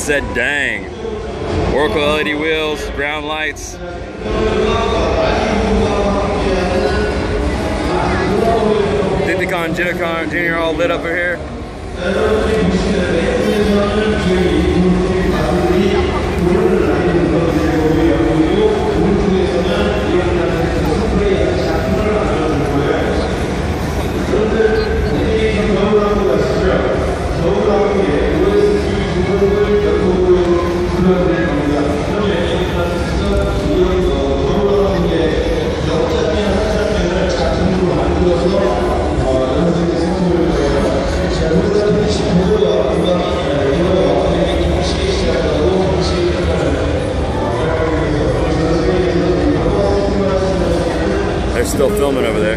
Said, dang. Oracle LED wheels, ground lights. Dithicon, Jitticon, Junior all lit up over here. They're still filming over there.